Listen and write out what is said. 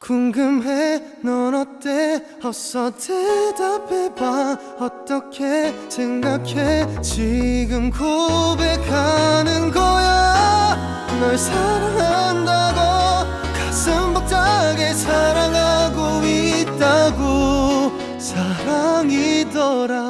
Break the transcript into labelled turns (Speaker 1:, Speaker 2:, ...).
Speaker 1: 궁금해 넌 어때? 어서 대답해봐. 어떻게 생각해? 지금 고백하는 거야. 널 사랑한다고 가슴 벅차게 사랑하고 있다고 사랑이더라.